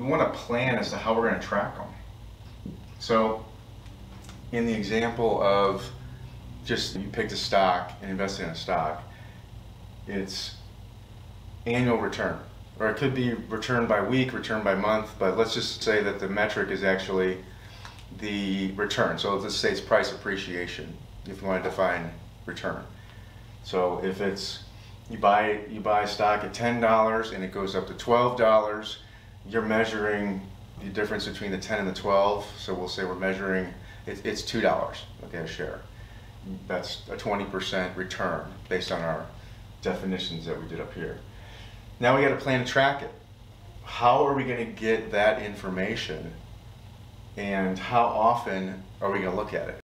we want to plan as to how we're going to track them. So, in the example of just you picked a stock and invested in a stock, it's annual return. Or it could be return by week, return by month, but let's just say that the metric is actually the return. So let's say it's price appreciation, if you want to define return. So if it's you buy you buy a stock at ten dollars and it goes up to twelve dollars, you're measuring the difference between the ten and the twelve. So we'll say we're measuring it, it's two dollars, okay, a share. That's a twenty percent return based on our definitions that we did up here. Now we got to plan to track it. How are we going to get that information, and how often are we going to look at it?